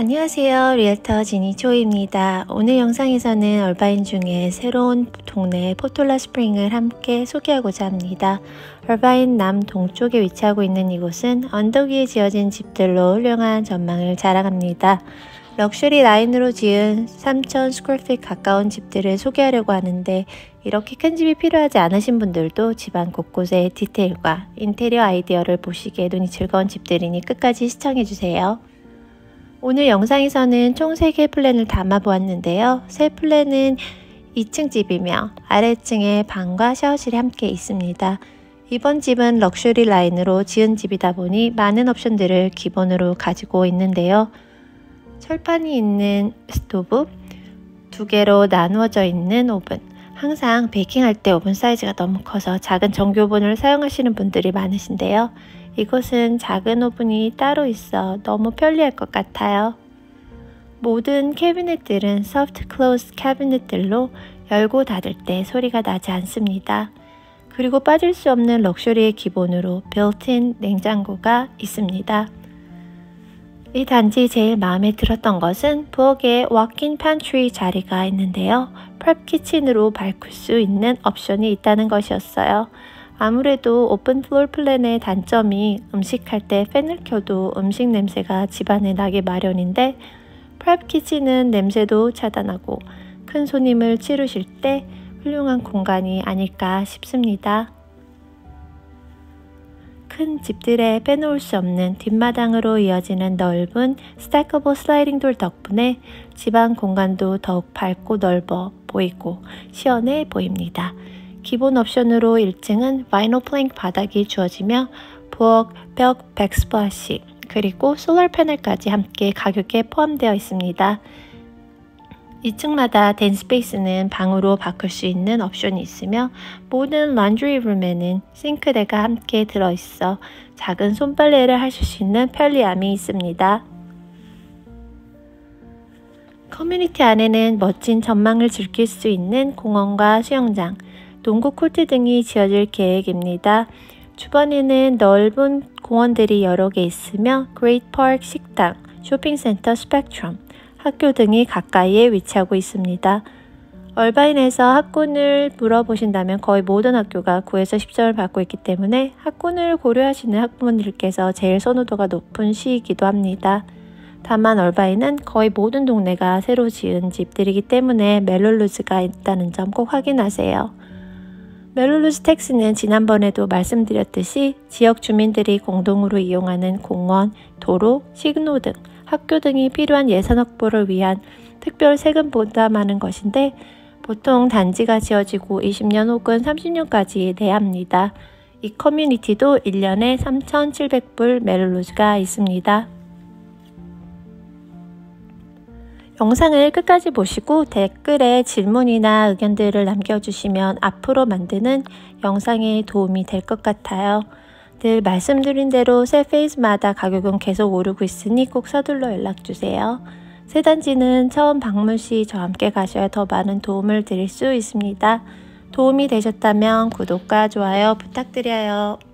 안녕하세요. realtor 지니초입니다. 오늘 영상에서는 얼바인 중에 새로운 동네 포톨라 스프링을 함께 소개하고자 합니다. 얼바인 남동쪽에 위치하고 있는 이곳은 언덕 위에 지어진 집들로 훌륭한 전망을 자랑합니다. 럭셔리 라인으로 지은 3,000 square feet 가까운 집들을 소개하려고 하는데 이렇게 큰 집이 필요하지 않으신 분들도 집안 곳곳의 디테일과 인테리어 아이디어를 보시기에 눈이 즐거운 집들이니 끝까지 시청해주세요. 오늘 영상에서는 총 3개의 플랜을 담아 보았는데요. 세 플랜은 2층 집이며 아래층에 방과 샤워실이 함께 있습니다. 이번 집은 럭셔리 라인으로 지은 집이다 보니 많은 옵션들을 기본으로 가지고 있는데요. 철판이 있는 스토브, 두 개로 나누어져 있는 오븐, 항상 baking할 때 오븐 사이즈가 너무 커서 작은 오븐을 사용하시는 분들이 많으신데요. 이곳은 작은 오븐이 따로 있어 너무 편리할 것 같아요. 모든 캐비넷들은 soft close 캐비넷들로 열고 닫을 때 소리가 나지 않습니다. 그리고 빠질 수 없는 luxury의 기본으로 built-in 냉장고가 있습니다. 이 단지 제일 마음에 들었던 것은 부엌에 walk-in pantry 자리가 있는데요. prep kitchen으로 바꿀 수 있는 옵션이 있다는 것이었어요. 아무래도 open floor plan의 단점이 음식할 때 팬을 켜도 음식 냄새가 집안에 나기 마련인데 prep kitchen은 냄새도 차단하고 큰 손님을 치르실 때 훌륭한 공간이 아닐까 싶습니다. 큰 집들에 빼놓을 수 없는 뒷마당으로 이어지는 넓은 stackable sliding door 덕분에 집안 공간도 더욱 밝고 넓어 보이고 시원해 보입니다. 기본 옵션으로 1층은 vinyl plank 바닥이 주어지며 부엌, 벽, backsplash 그리고 solar panel까지 함께 가격에 포함되어 있습니다. 2층마다 den space는 방으로 바꿀 수 있는 옵션이 있으며 모든 laundry room에는 싱크대가 함께 들어있어 작은 손빨래를 하실 수 있는 편리함이 있습니다. 커뮤니티 안에는 멋진 전망을 즐길 수 있는 공원과 수영장, 농구 코트 등이 지어질 계획입니다. 주변에는 넓은 공원들이 여러 개 있으며 그레이트 파크 식당, 쇼핑센터 스펙트럼, 학교 등이 가까이에 위치하고 있습니다. 얼바인에서 학군을 물어보신다면 거의 모든 학교가 9에서 10점을 받고 있기 때문에 학군을 고려하시는 학부모님들께서 제일 선호도가 높은 시이기도 합니다. 다만 얼바인은 거의 모든 동네가 새로 지은 집들이기 때문에 멜롤루즈가 있다는 점 꼭 확인하세요. 멜롤루즈 텍스는 지난번에도 말씀드렸듯이 지역 주민들이 공동으로 이용하는 공원, 도로, 시그노 등 학교 등이 필요한 예산 확보를 위한 특별 세금 부담하는 것인데 보통 단지가 지어지고 20년 혹은 30년까지 내야 합니다. 이 커뮤니티도 1년에 3,700불 멜로즈가 있습니다. 영상을 끝까지 보시고 댓글에 질문이나 의견들을 남겨주시면 앞으로 만드는 영상에 도움이 될 것 같아요. 늘 말씀드린 대로 새 페이즈마다 가격은 계속 오르고 있으니 꼭 서둘러 연락주세요. 새 단지는 처음 방문 시 저와 함께 가셔야 더 많은 도움을 드릴 수 있습니다. 도움이 되셨다면 구독과 좋아요 부탁드려요.